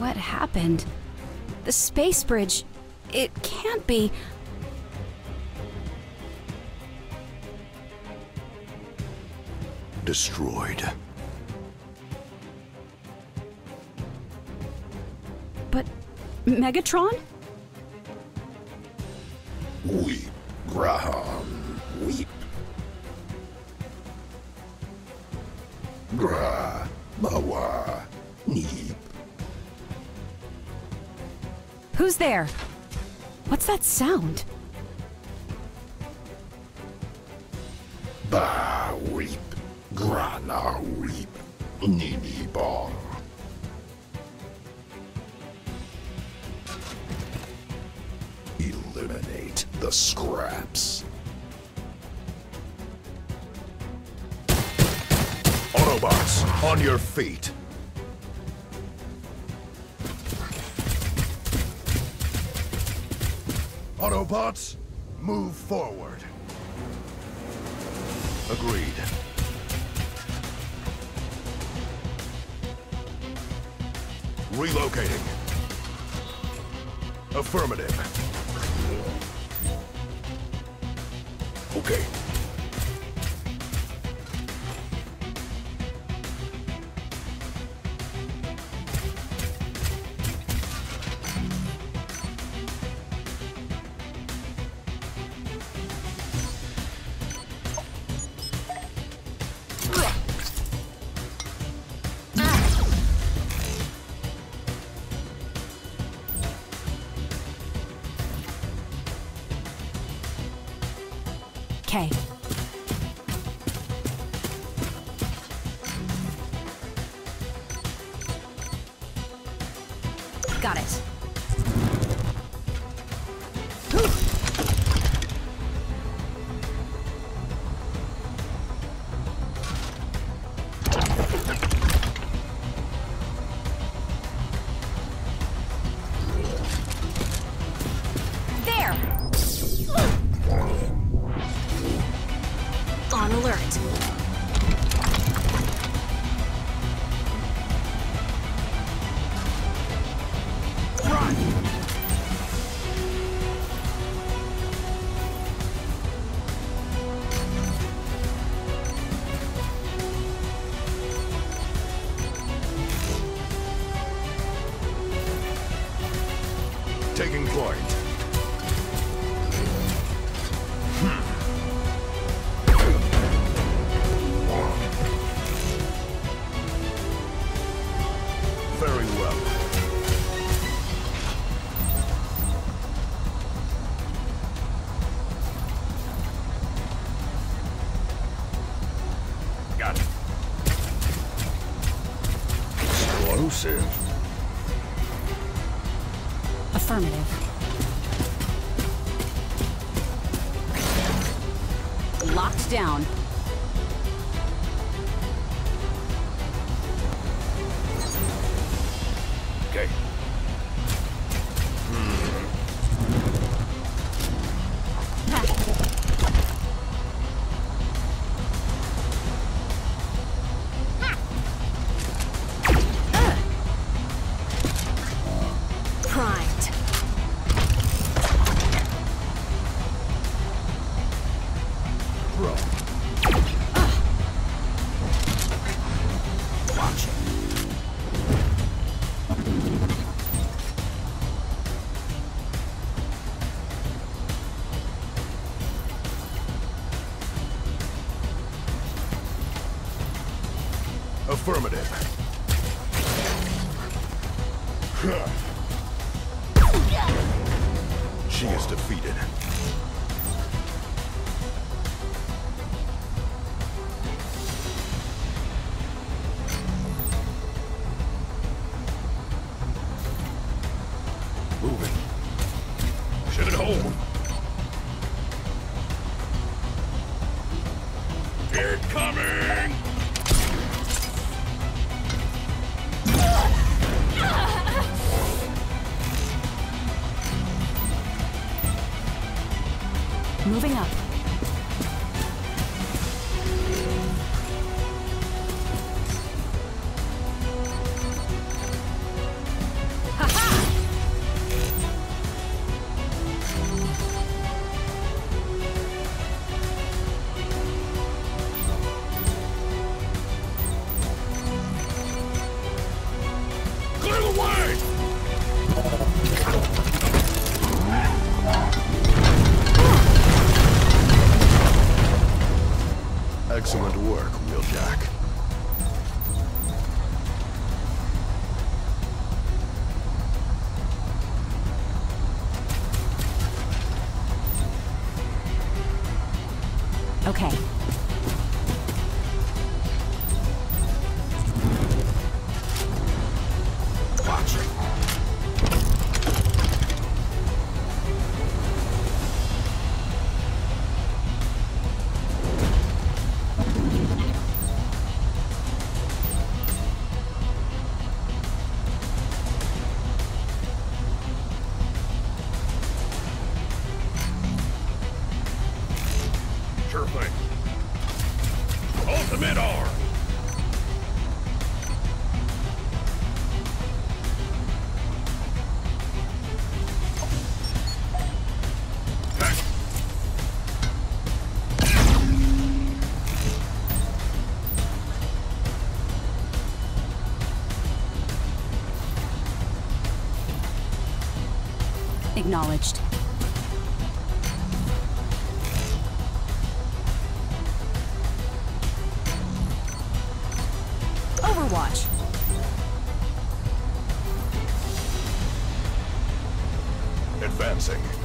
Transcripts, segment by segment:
What happened? The space bridge. It can't be. Destroyed. But. Megatron? Weep, Graham, weep. Gra, Bawa, Who's there? What's that sound? Ba, weep. Grana, weep. Nini, bar. Eliminate the scraps. Autobots, on your feet. Autobots, move forward. Agreed. Relocating. Affirmative. Okay. Okay. Got it. Affirmative. Moving up. Acknowledged. Overwatch. Advancing.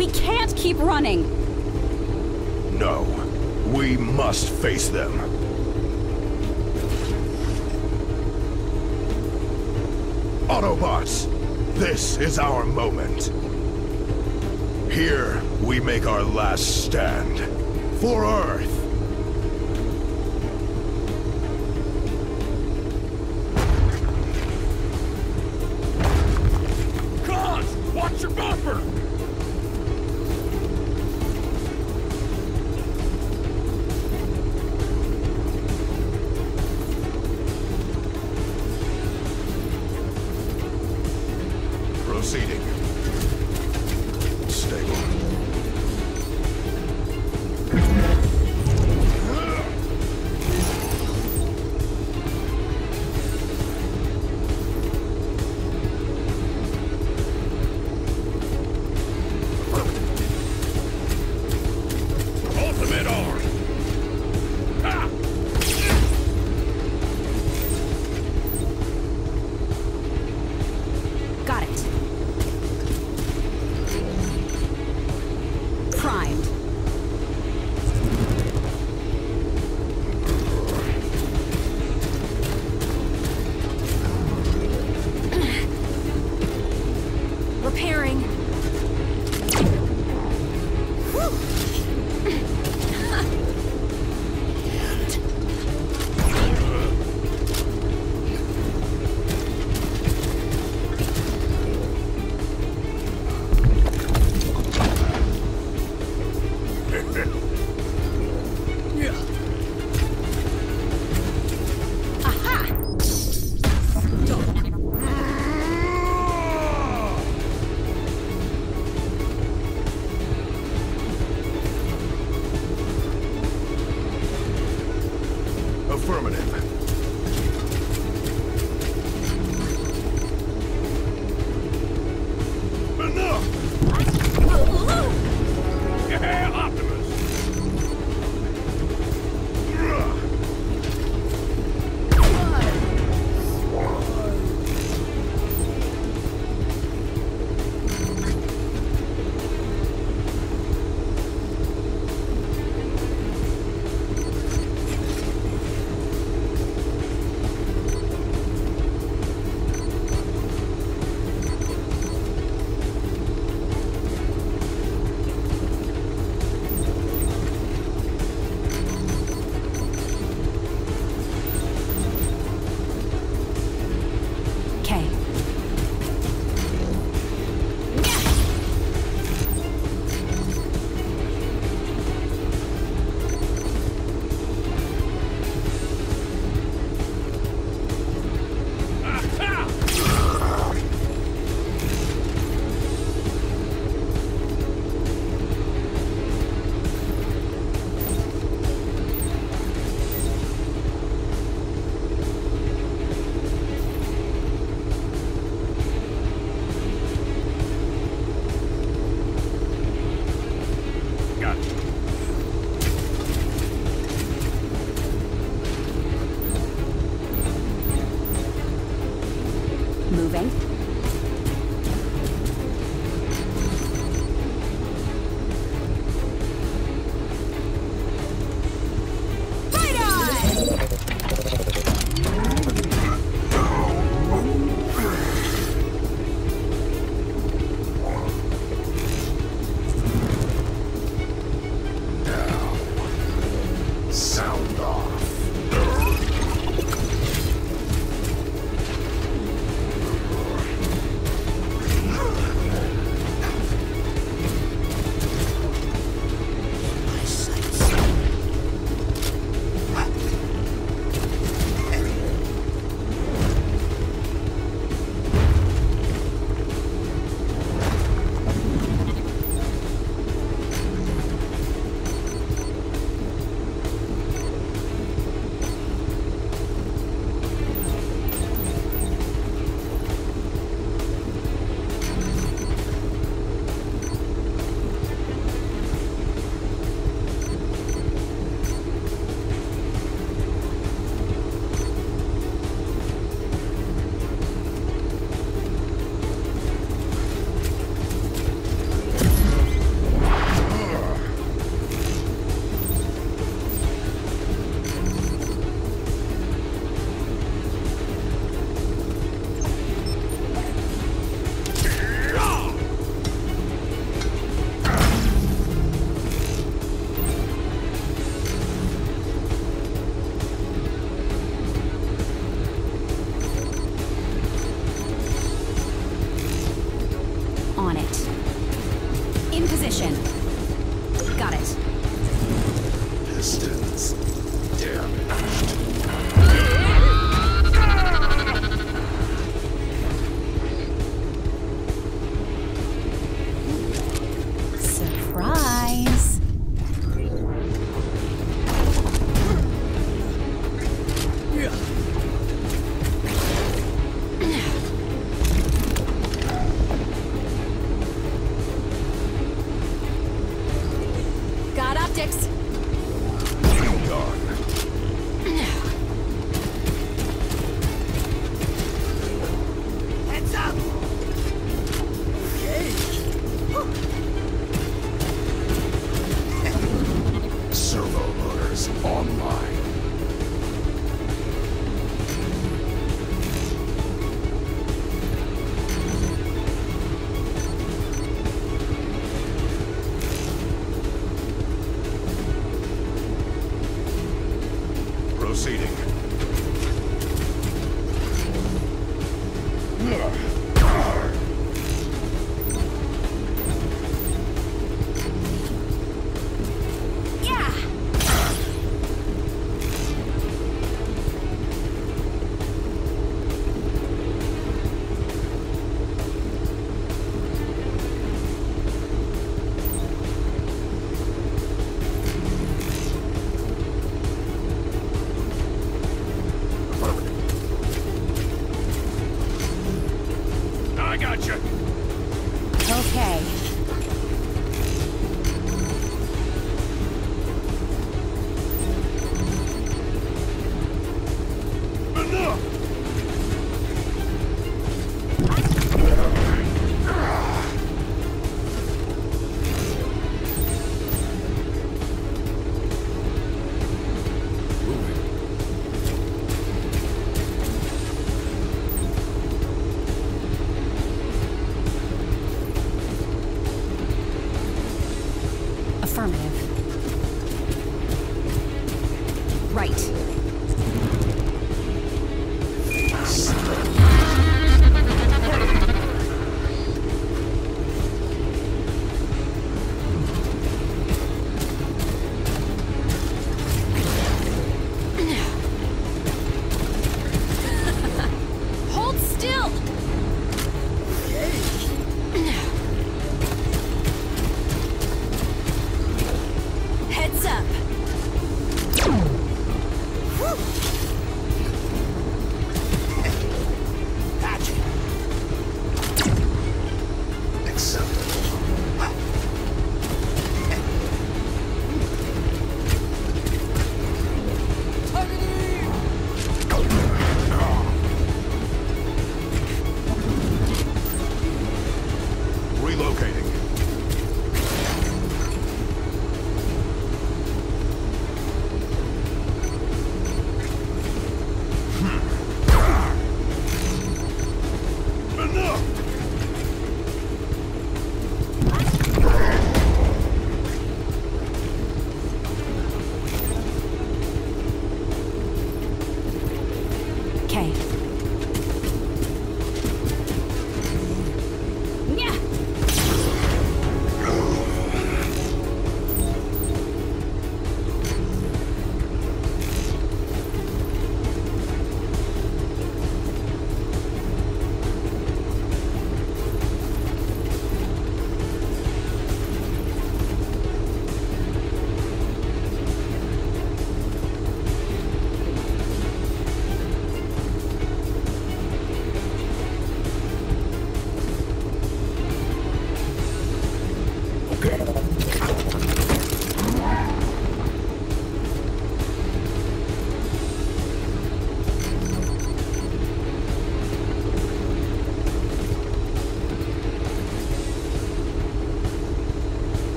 We can't keep running. No, we must face them. Autobots, this is our moment. Here, we make our last stand. For Earth.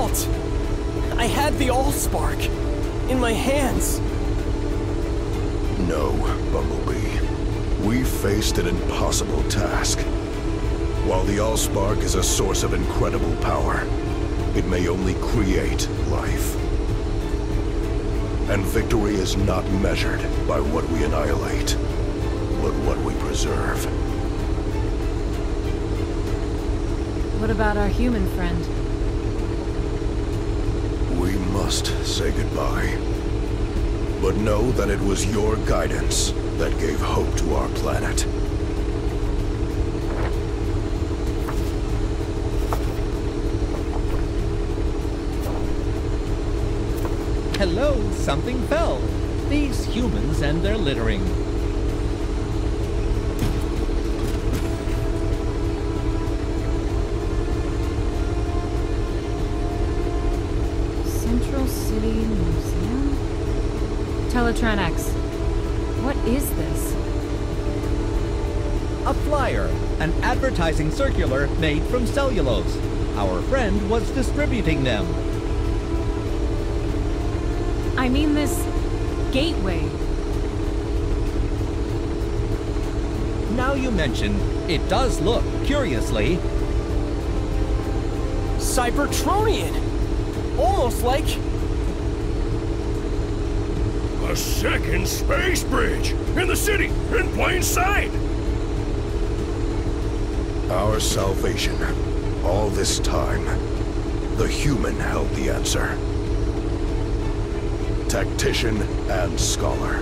Fault. I had the Allspark in my hands. No, Bumblebee. We faced an impossible task. While the Allspark is a source of incredible power, it may only create life. And victory is not measured by what we annihilate, but what we preserve. What about our human friend? We must say goodbye. But know that it was your guidance that gave hope to our planet. Hello, something fell. These humans and their littering. City Museum? Teletraan X. What is this? A flyer, an advertising circular made from cellulose. Our friend was distributing them. I mean this gateway. Now you mention, it does look, curiously, Cybertronian! Almost like. A second space bridge! In the city! In plain sight! Our salvation. All this time, the human held the answer. Tactician and scholar.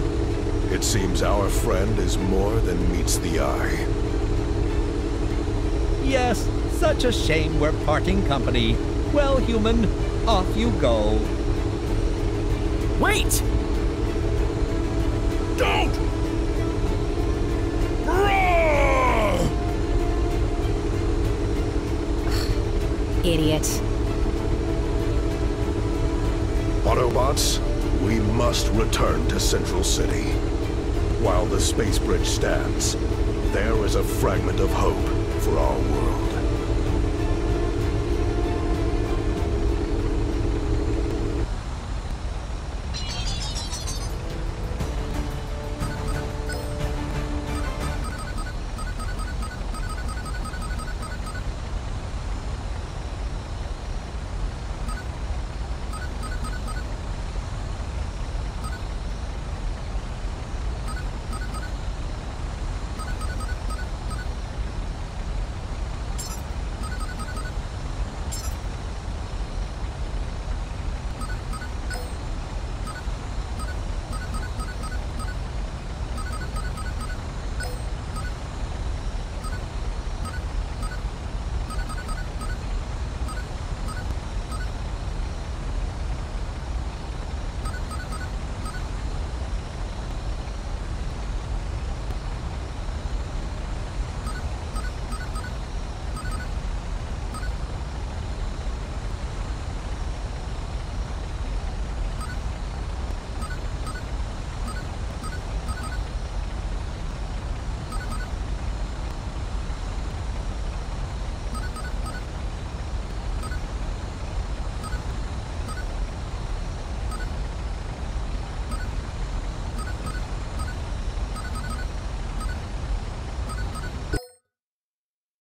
It seems our friend is more than meets the eye. Yes, such a shame we're parting company. Well, human, off you go. Wait! Don't! Idiot. Autobots, we must return to Central City. While the space bridge stands, there is a fragment of hope for our world.